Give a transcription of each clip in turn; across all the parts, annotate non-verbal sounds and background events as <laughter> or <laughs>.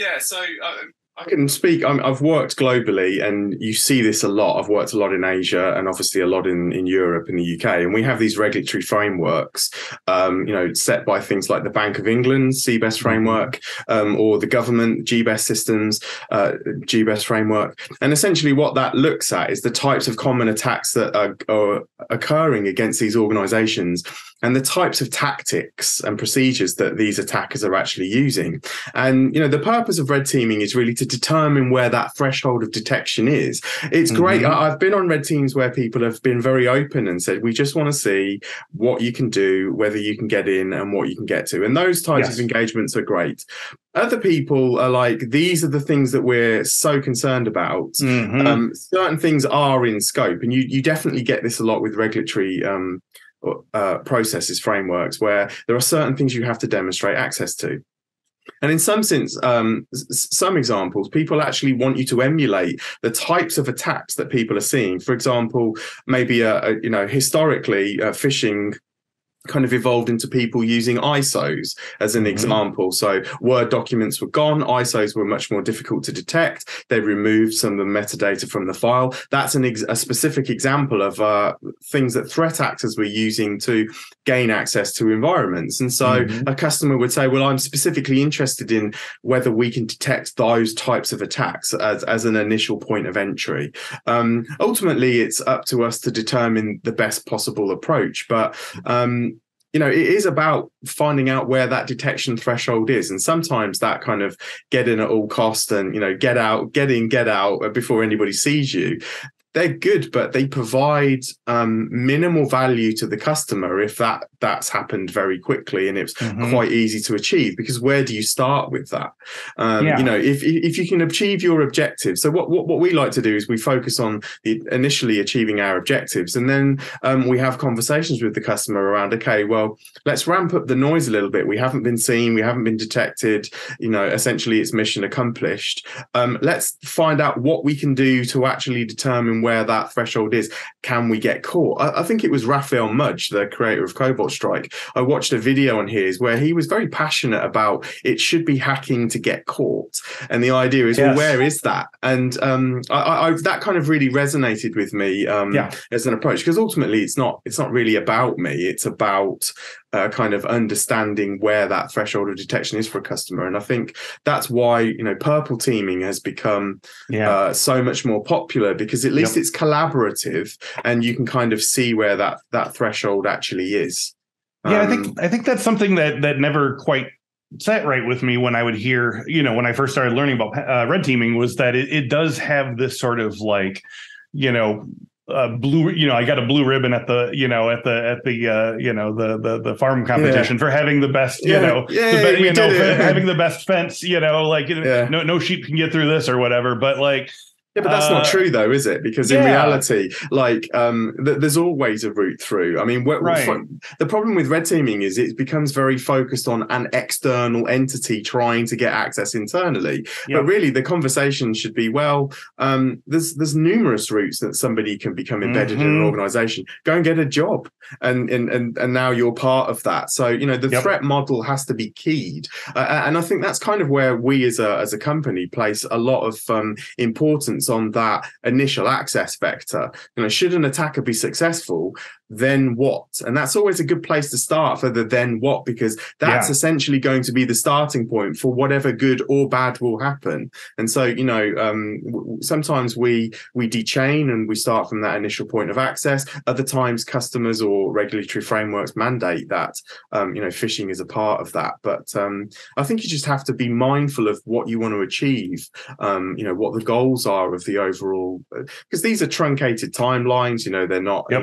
Yeah, so uh, I can speak. i have worked globally, and you see this a lot. I've worked a lot in Asia, and obviously a lot in, in Europe and the UK. And we have these regulatory frameworks, um, you know, set by things like the Bank of England CBEST mm-hmm. framework, um, or the government GBEST systems uh, GBEST framework. And essentially, what that looks at is the types of common attacks that are, are occurring against these organisations and the types of tactics and procedures that these attackers are actually using. And you know, the purpose of red teaming is really to determine where that threshold of detection is. It's mm-hmm. great. I've been on red teams where people have been very open and said, "We just want to see what you can do, whether you can get in, and what you can get to." And those types yes. of engagements are great. Other people are like, "These are the things that we're so concerned about." Mm-hmm. Um, certain things are in scope, and you you definitely get this a lot with regulatory. Um, uh, processes, frameworks, where there are certain things you have to demonstrate access to. And in some sense, um, some examples, people actually want you to emulate the types of attacks that people are seeing. For example, maybe a, a you know historically uh, phishing kind of evolved into people using ISOs as an mm-hmm. example. So Word documents were gone, ISOs were much more difficult to detect. They removed some of the metadata from the file. That's an ex- a specific example of uh, things that threat actors were using to gain access to environments. And so mm-hmm. a customer would say, well, I'm specifically interested in whether we can detect those types of attacks as, as an initial point of entry. Um, ultimately, it's up to us to determine the best possible approach. But um, you know, it is about finding out where that detection threshold is. And sometimes that kind of get in at all cost and, you know, get out, get in, get out before anybody sees you they're good, but they provide um, minimal value to the customer if that that's happened very quickly and it's mm-hmm. quite easy to achieve. Because where do you start with that? Um, yeah. You know, if if you can achieve your objectives. So what, what what we like to do is we focus on the initially achieving our objectives, and then um, we have conversations with the customer around. Okay, well, let's ramp up the noise a little bit. We haven't been seen, we haven't been detected. You know, essentially, it's mission accomplished. Um, let's find out what we can do to actually determine where that threshold is. Can we get caught? I, I, think it was Raphael Mudge, the creator of Cobalt Strike. I watched a video on his where he was very passionate about it should be hacking to get caught. And the idea is, yes. well, where is that? And um, I, I, that kind of really resonated with me um, yeah. as an approach because ultimately it's not it's not really about me. It's about uh, kind of understanding where that threshold of detection is for a customer. And I think that's why you know purple teaming has become yeah. uh, so much more popular because at least yep. it's collaborative and you can kind of see where that that threshold actually is. Yeah, um, I think um, I think that's something that that never quite sat right with me when I would hear, you know, when I first started learning about uh, red teaming was that it, it does have this sort of like, you know, uh, blue you know i got a blue ribbon at the you know at the at the uh, you know the the, the farm competition yeah. for having the best you yeah. know yeah, be, you know <laughs> having the best fence you know like yeah. no no sheep can get through this or whatever but like yeah, but that's uh, not true though, is it? Because in yeah. reality, like um, th- there's always a route through. I mean, right. the problem with red teaming is it becomes very focused on an external entity trying to get access internally. But really, the conversation should be, well, um, there's there's numerous routes that somebody can become embedded mm-hmm. in an mm-hmm. organization. Go and get a job, and and and, and now you're part of that. So you know, the yep. threat model has to be keyed, uh, and I think that's kind of where we as a as a company place a lot of um, importance on that initial access vector. You know, should an attacker be successful, then what? And that's always a good place to start for the then what, because that's yeah. essentially going to be the starting point for whatever good or bad will happen. And so, you know, um, sometimes we we dechain and we start from that initial point of access. Other times, customers or regulatory frameworks mandate that, um, you know, phishing is a part of that. But um, I think you just have to be mindful of what you want to achieve. Um, you know, what the goals are of the overall, because these are truncated timelines. You know, they're not yep.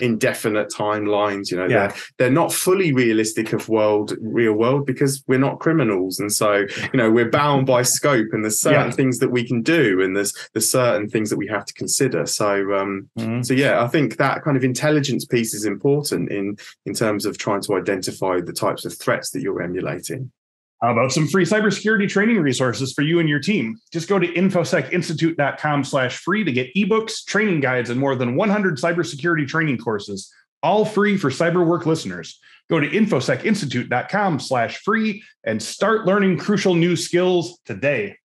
in definite timelines. You know, yeah. they're they're not fully realistic of world real world because we're not criminals, and so you know we're bound by scope, and there's certain yeah. things that we can do, and there's there's certain things that we have to consider. So um, mm-hmm. so yeah, I think that kind of intelligence piece is important in in terms of trying to identify the types of threats that you're emulating. How about some free cybersecurity training resources for you and your team? Just go to infosecinstitute.com slash free to get ebooks, training guides, and more than 100 cybersecurity training courses, all free for cyberwork listeners. Go to infosecinstitute.com slash free and start learning crucial new skills today.